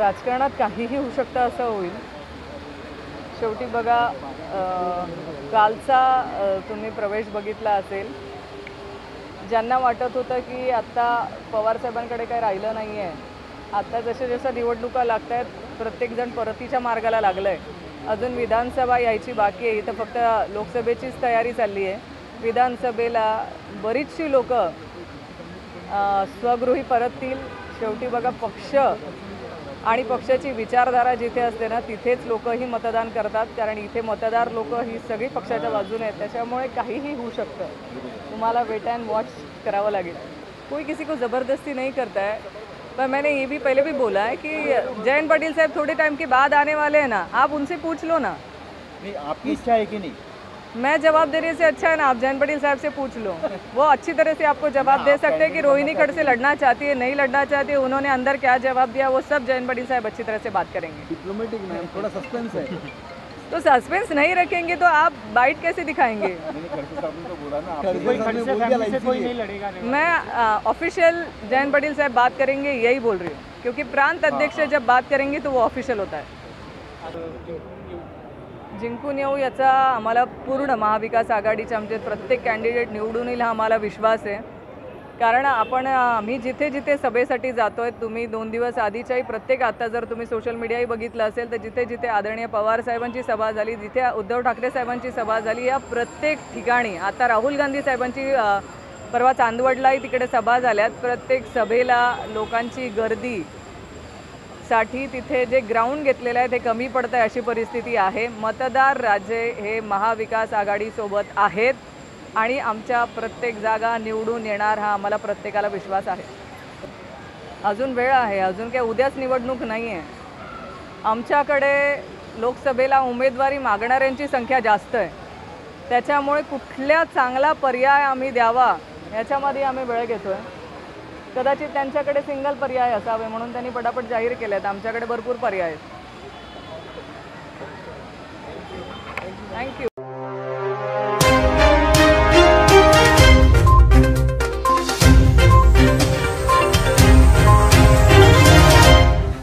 राजकारणात काहीही होऊ शकतं असं होईल. शेवटी बघा कालचा तुम्ही प्रवेश बघितला असेल. ज्यांना वाटत होतं की आत्ता पवारसाहेबांकडे काही राहिलं नाही आहे आत्ता जसे जसं निवडणुका लागत आहेत प्रत्येकजण परतीच्या मार्गाला लागलं आहे अजून विधानसभा यायची बाकी आहे इथं फक्त लोकसभेचीच तयारी चालली आहे विधानसभेला बरीचशी लोकं स्वगृही परततील. शेवटी बघा पक्ष आणि पक्षाची विचारधारा जिथे असते ना तिथेच लोकही मतदान करतात. कारण इथे मतदार लोक ही सगळी पक्षाच्या बाजूने आहेत. त्याच्यामुळे काहीही होऊ शकतं. तुम्हाला वेट अँड वॉच करावं लागेल. कोई किसी को ज़बरदस्ती नहीं करता है. पर मैंने ये भी पहले भी बोला है कि जयंत पाटिल साहब थोड़े टाइम के बाद आने वाले हैं ना. आप उनसे पूछ लो ना. नहीं आपकी इच्छा है कि नहीं? मैं जवाब देने से अच्छा है ना? आप जैन पटेल साहब से पूछ लो। वो अच्छी तरह से आपको जवाब दे सकते हैं कि रोहिणी खड़ से लड़ना चाहती है नहीं लड़ना चाहती है उन्होंने अंदर क्या जवाब दिया वो सब जैन पटेल साहब अच्छी तरह से बात करेंगे। डिप्लोमेटिक मैम थोड़ा सस्पेंस है। तो सस्पेंस नहीं रखेंगे तो आप बाइट कैसे दिखाएँगे? मैंने खड़से साहब ने तो मैं ऑफिशियल जैन पटेल साहब बात करेंगे यही बोल रही हूँ। क्योंकि प्रांत अध्यक्ष जब बात करेंगे तो वो ऑफिशियल होता है। जिंकून येऊ याचा आम्हाला पूर्ण महाविकास आघाडीचे आमचे प्रत्येक कॅन्डिडेट निवडून येईल हा आम्हाला विश्वास आहे. कारण आपण आम्ही जिथे जिथे सभेसाठी जातो आहे तुम्ही दोन दिवस आधीच्याही प्रत्येक आता जर तुम्ही सोशल मीडियाही बघितलं असेल तर जिथे जिथे आदरणीय पवार साहेबांची सभा झाली जिथे उद्धव ठाकरे साहेबांची सभा झाली या प्रत्येक ठिकाणी आता राहुल गांधी साहेबांची परवा चांदवडलाही तिकडे सभा झाल्यात. प्रत्येक सभेला लोकांची गर्दी साठी तिथे जे ग्राउंड घेतलेलं आहे ते कमी पडतं आहे अशी परिस्थिती आहे. मतदार राजे हे महाविकास आघाडीसोबत आहेत आणि आमच्या प्रत्येक जागा निवडून येणार हा आम्हाला प्रत्येकाला विश्वास आहे. अजून वेळ आहे. अजून काय उद्याच निवडणूक नाही आहे आमच्याकडे लोकसभेला उमेदवारी मागणाऱ्यांची संख्या जास्त आहे. त्याच्यामुळे कुठल्या चांगला पर्याय आम्ही द्यावा याच्यामध्ये आम्ही वेळ घेतो आहे कदाचित त्यांच्याकडे सिंगल पर्याय असावे म्हणून त्यांनी पटापट जाहीर केले आहेत आमच्याकडे भरपूर पर्याय आहेत. थँक्यू